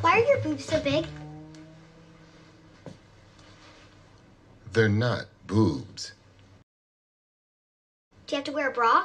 Why are your boobs so big? They're not boobs. Do you have to wear a bra?